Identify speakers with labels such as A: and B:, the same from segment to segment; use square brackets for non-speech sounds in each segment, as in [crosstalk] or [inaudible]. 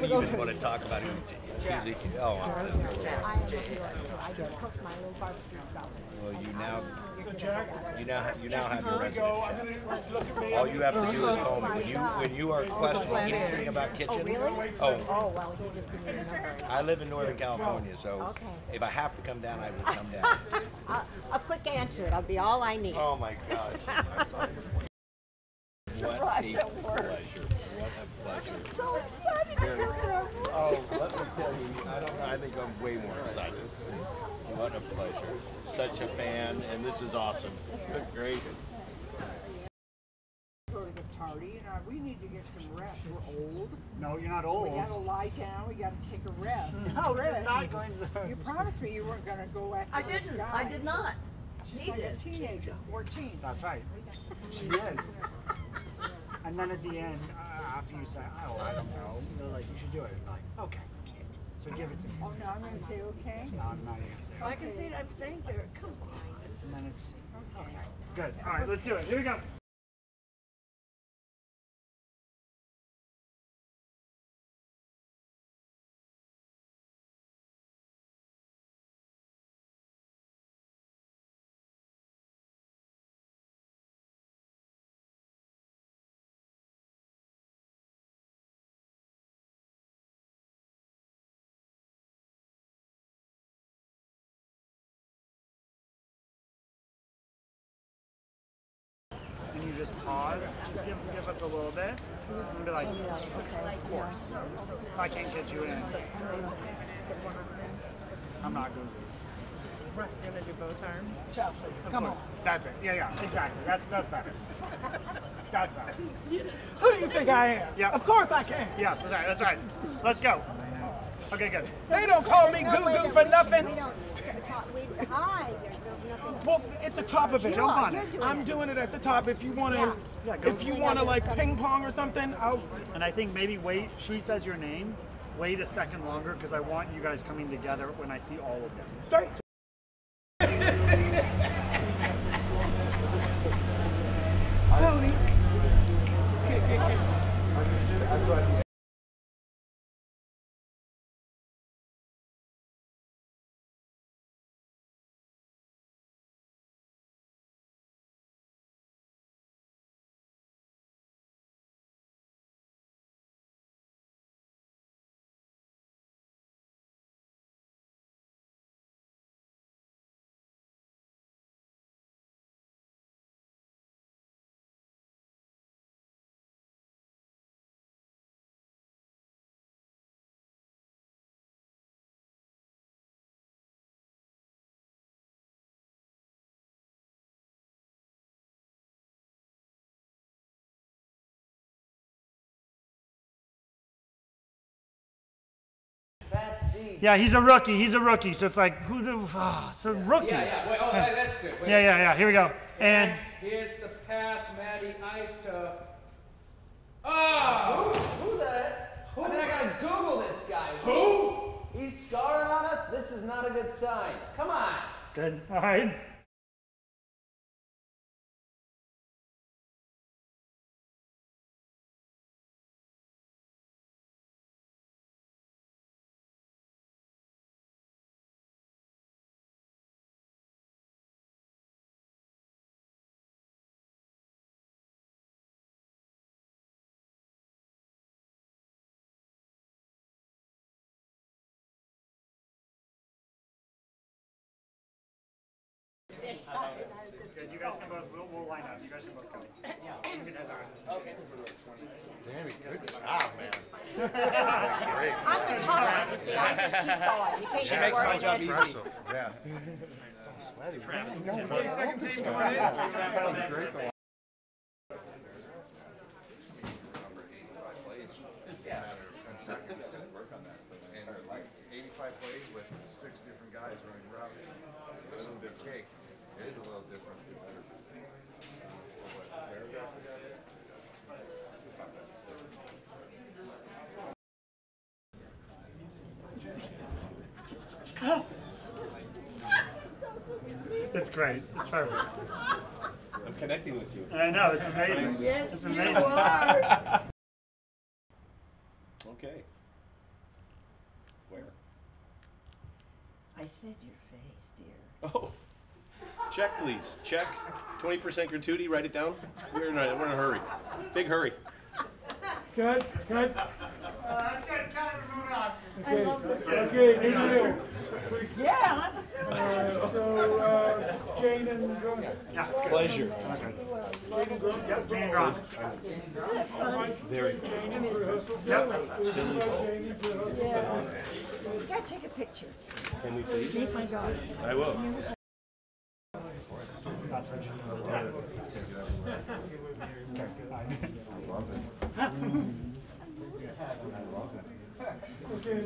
A: don't even want to talk about it. Ezekiel. Oh, I'm just-
B: I am a viewer, so I get cook my little barbecue stuff.
A: well, you now,
C: So Jack,
A: you now, you now have your resident chef.
C: gonna look at me.
A: All you have to do is call me when you when you are questioning anything about oh, kitchen.
B: Really?
A: Oh,
B: Oh, well, he just gave me the number.
A: I live in Northern California, so if I have to come down, I will come down. [laughs]
B: A, a quick answer, that'll be all I need.
A: Oh my gosh. [laughs] What a pleasure. What a pleasure.
B: So excited to hear that.
A: Oh, let me tell you, I don't know, I think I'm way more excited. What a pleasure. Such a fan, and this is awesome. Great.
D: go to the party and we need to get some rest. We're old.
C: No, you're not old.
D: We gotta lie down. We gotta take a rest. [laughs]
C: No, we're not going to.
D: You promised me you weren't gonna go after
E: I didn't, I
D: guys.
E: did not.
D: She's
E: He
D: like a
E: did.
D: teenager, 14.
C: That's right. She is. And then at the end, uh, after you say, oh, I don't know, they're like, you should do it. I'm like, okay. So give it to me.
D: Oh, no, I'm gonna say okay.
C: No, I'm not gonna say.
E: I can see it, I'm saying to her, come on.
C: And then it's okay. Good. All right, let's do it. Here we go. Pause. Just give, give us a little bit. And be like, of course. If I can't get you in, I'm not going to.
E: Russ gonna do both arms?
C: Come on. That's it. Yeah, yeah, exactly. That's that's better. That's better.
F: Who do you think I am?
C: Yeah.
F: Of course I can.
C: Yes, that's right. That's right. Let's go. Okay, good.
F: They don't call me Goo Goo for nothing.
B: We don't talk, we hide, nothing.
F: Well, at the top of it.
C: Jump on it.
F: I'm doing it at the top. If you want to,
B: Yeah.
C: Yeah,
F: if you want to like ping pong or something, I'll.
C: And I think maybe wait. She says your name. Wait a second longer because I want you guys coming together when I see all of them.
F: Sorry.
C: Yeah, he's a rookie. He's a rookie. So it's like who the ah, so rookie.
G: Yeah, yeah. Wait, oh, that- that's good. Wait.
C: Yeah, yeah, yeah. Here we go. And
G: here's the pass, Matty Ice to. Oh!
H: Who who the? I mean, I gotta Google this guy. Who? He's scarring on us. This is not a good sign. Come on.
C: good. All right. Good
A: job, ah, man. [laughs]
B: I'm the tall one, you see, I just keep going. You can't
A: She makes my job easy. Yeah. It's all sweaty.
F: Second team coming in.
A: Sounds great though.
I: Ten seconds. And like eighty-five plays with six different guys running routes. So It's a big cake. It is a little different. So what, paragraph we got here? It's not bad.
C: It's great. It's perfect.
A: I'm connecting with you.
C: I know. It's amazing.
E: Yes,
C: It's
E: you are. [laughs]
A: Okay.
J: Where?
E: I said your face, dear.
J: Oh, check please, check. Twenty percent gratuity, write it down. We're in a, we're in a hurry, big hurry.
C: Good, good.
B: Uh, I love the two.
C: Okay, good deal.
E: Yeah, let's do it.
C: Uh, so, uh, Jane and. Yeah, it's good.
J: Pleasure.
C: Yep, Jane and Ron.
J: Very
E: This is silly.
J: silly.
E: Yeah. You gotta take a picture.
J: Can we please?
E: Meet my daughter.
J: I will.
I: Don't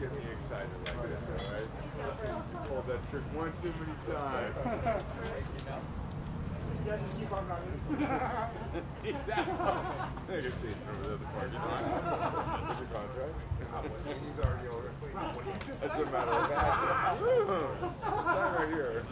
I: get me excited like that, all right? Pulled that trick one too many times.
C: Yeah, just keep on running.
I: exactly. I can chase him over there at the parking lot. What's your contract? He's already over. That's [laughs] a matter of fact. [laughs] Sign right here.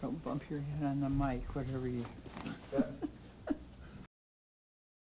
D: Don't bump your head on the mic, whatever you.